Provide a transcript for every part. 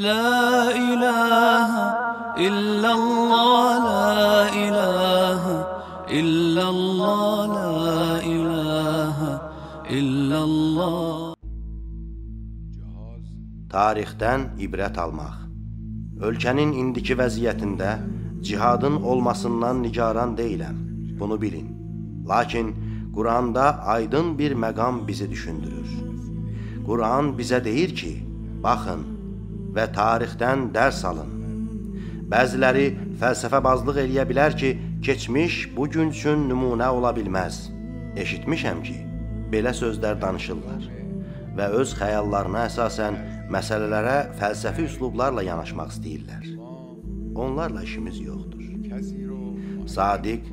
لا إله إلا الله لا إله إلا الله لا إله إلا الله Tarixdən ibrət almaq. Ölkənin indiki vəziyyətində cihadın olmasından nigaran deyiləm. Bunu bilin. Lakin Quranda aydın bir məqam bizi düşündürür. Quran bizə deyir ki, baxın və tarixdən dərs alın. Bəziləri fəlsəfə bazlıq eləyə bilər ki, keçmiş bu gün üçün nümunə ola bilməz. Eşitmişəm ki, belə sözlər danışırlar və öz xəyallarına əsasən məsələlərə fəlsəfi üslublarla yanaşmaq istəyirlər. Onlarla işimiz yoxdur. Sadiq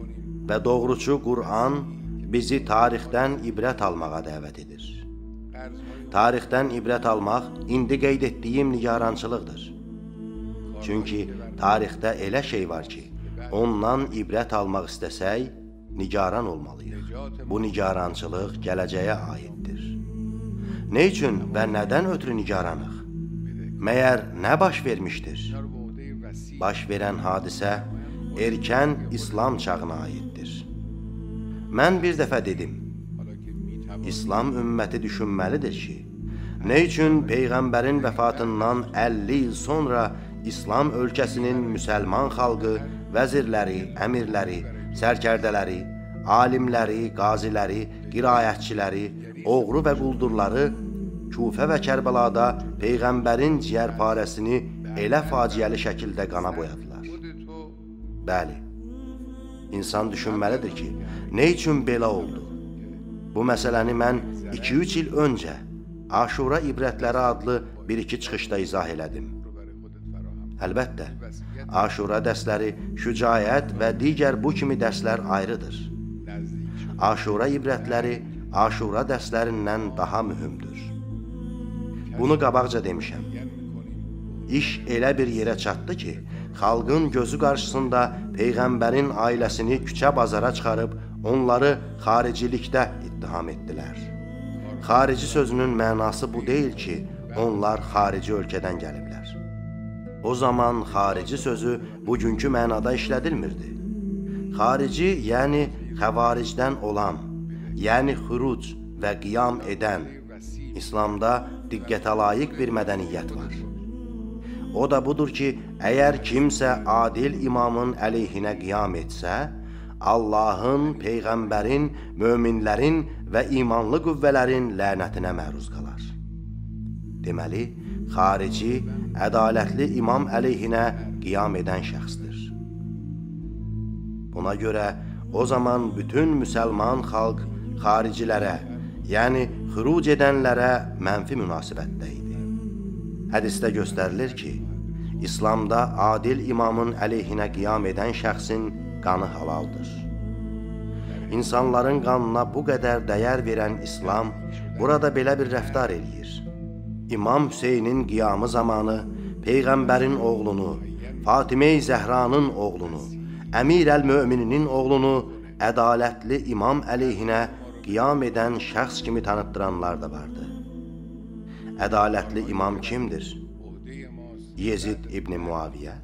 və doğruçu Qur'an bizi tarixdən ibrət almağa dəvət edir. Tarixdən ibrət almaq indi qeyd etdiyim nigarançılıqdır. Çünki tarixdə elə şey var ki, ondan ibrət almaq istəsək, nigaran olmalıyıq. Bu nigarançılıq gələcəyə aiddir. Nə üçün və nədən ötürü nigaranıq? Məyər nə baş vermişdir? Baş verən hadisə erkən İslam çağına aiddir. Mən bir dəfə dedim, İslam ümməti düşünməlidir ki, nə üçün Peyğəmbərin vəfatından 50 il sonra İslam ölkəsinin müsəlman xalqı, vəzirləri, əmirləri, sərkərdələri, alimləri, qaziləri, qirayətçiləri, oğru və quldurları Kufə və Kərbəlada Peyğəmbərin ciyərparəsini elə faciəli şəkildə qana boyadılar. Bəli, insan düşünməlidir ki, nə üçün belə oldu? Bu məsələni mən 2-3 il öncə Aşura ibrətləri adlı bir-iki çıxışda izah elədim. Əlbəttə, Aşura dərsləri şücaət və digər bu kimi dərslər ayrıdır. Aşura ibrətləri Aşura dərslərindən daha mühümdür. Bunu qabaqca demişəm. İş elə bir yerə çatdı ki, xalqın gözü qarşısında Peyğəmbərin ailəsini küçə-bazara çıxarıb onları xaricilikdə ittiham etdilər. Xarici sözünün mənası bu deyil ki, onlar xarici ölkədən gəliblər. O zaman xarici sözü bugünkü mənada işlədilmirdi. Xarici, yəni xəvaricdən olan, yəni xuruc və qiyam edən, İslamda diqqətə layiq bir mədəniyyət var. O da budur ki, əgər kimsə adil imamın əleyhinə qiyam etsə, Allahın, Peyğəmbərin, möminlərin və imanlı qüvvələrin lənətinə məruz qalar. Deməli, xarici, ədalətli imam əleyhinə qiyam edən şəxsdir. Buna görə o zaman bütün müsəlman xalq xaricilərə, yəni xüruc edənlərə mənfi münasibətdə idi. Hədisdə göstərilir ki, İslamda adil imamın əleyhinə qiyam edən şəxsin qanı halaldır. İnsanların qanına bu qədər dəyər verən İslam burada belə bir rəftar eləyir. İmam Hüseynin qiyamı zamanı Peyğəmbərin oğlunu, Fatimə-i Zəhranın oğlunu, Əmir əl-Mömininin oğlunu ədalətli imam əleyhinə qiyam edən şəxs kimi tanıtdıranlar da vardı. Ədalətli imam kimdir? Yezid ibn Muaviyə.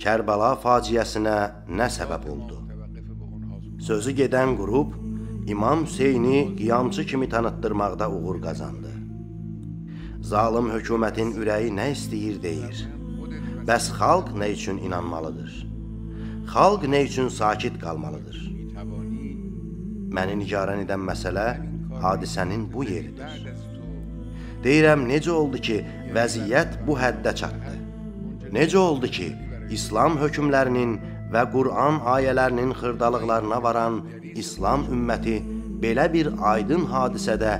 Kərbəla faciəsinə nə səbəb oldu? Sözü gedən qrup İmam Hüseyni qiyamçı kimi tanıtdırmaqda uğur qazandı. Zalım hökumətin ürəyi nə istəyir deyir. Bəs xalq nə üçün inanmalıdır? Xalq nə üçün sakit qalmalıdır? Məni nigaran edən məsələ hadisənin bu yeridir. Deyirəm, necə oldu ki, vəziyyət bu həddə çatdı? Necə oldu ki, İslam hökmlərinin və Qur'an ayələrinin xırdalıqlarına varan İslam ümməti belə bir aydın hadisədə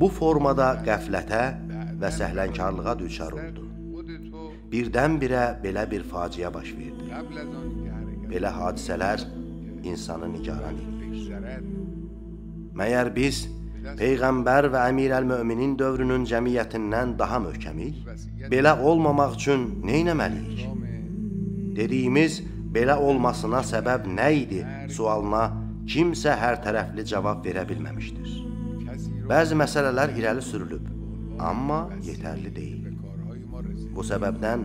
bu formada qəflətə və səhlənkarlığa düçar oldu. Birdən-birə belə bir faciə baş verdi. Belə hadisələr insanı nigaran edir. Məyər biz Peyğəmbər və Əmir əl-Möminin dövrünün cəmiyyətindən daha möhkəmik? Belə olmamaq üçün nə etməliyik? Dediyimiz belə olmasına səbəb nə idi sualına kimsə hər tərəfli cavab verə bilməmişdir. Bəzi məsələlər irəli sürülüb, amma yetərli deyil. Bu səbəbdən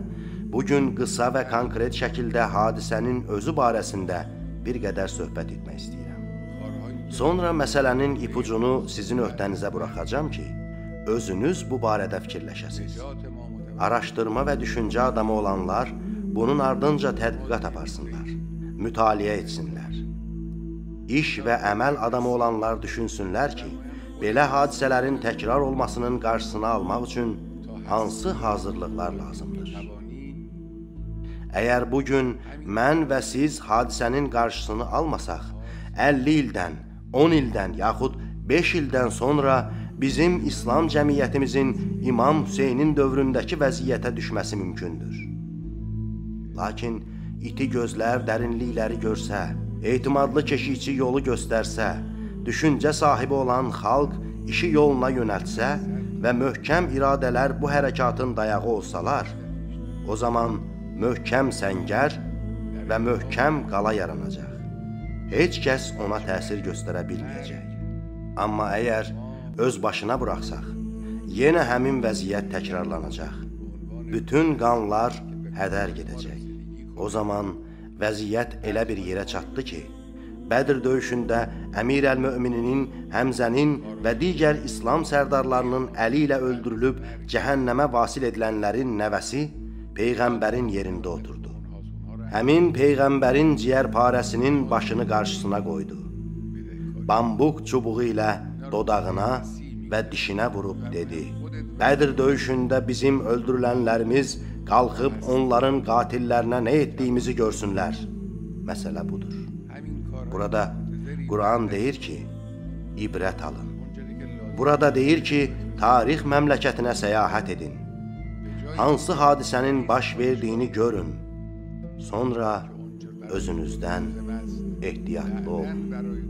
bu gün qısa və konkret şəkildə hadisənin özü barəsində bir qədər söhbət etmək istəyirəm. Sonra məsələnin ipucunu sizin öhdənizə buraxacağam ki, özünüz bu barədə fikirləşəsiniz. Araşdırma və düşüncə adamı olanlar bunun ardınca tədqiqat aparsınlar, mütaliə etsinlər. İş və əməl adamı olanlar düşünsünlər ki, belə hadisələrin təkrar olmasının qarşısını almaq üçün hansı hazırlıqlar lazımdır? Əgər bu gün mən və siz hadisənin qarşısını almasaq, 50 ildən, 10 ildən yaxud 5 ildən sonra bizim İslam cəmiyyətimizin İmam Hüseynin dövründəki vəziyyətə düşməsi mümkündür. Lakin iti gözlər dərinlikləri görsə, etimadlı keşikçi yolu göstərsə, düşüncə sahibi olan xalq işi yoluna yönəltsə və möhkəm iradələr bu hərəkatın dayağı olsalar, o zaman möhkəm səngər və möhkəm qala yaranacaq. Heç kəs ona təsir göstərə bilməyəcək. Amma əgər öz başına buraxsaq, yenə həmin vəziyyət təkrarlanacaq. Bütün qanlar hədər gedəcək. O zaman vəziyyət elə bir yerə çatdı ki, Bədir döyüşündə Əmir əl-Mömininin, Həmzənin və digər İslam sərdarlarının əli ilə öldürülüb cəhənnəmə vasil edilənlərin nəvəsi Peyğəmbərin yerində oturdu. Həmin Peyğəmbərin ciyərparəsinin başını qarşısına qoydu. Bambuq çubuğu ilə dodağına və dişinə vurub dedi: Bədir döyüşündə bizim öldürülənlərimiz qalxıb onların qatillərinə nə etdiyimizi görsünlər. Məsələ budur. Burada Quran deyir ki, ibrət alın. Burada deyir ki, tarix məmləkətinə səyahət edin hansı hadisənin baş verdiyini görün. Sonra özünüzdən ehtiyatlı olun.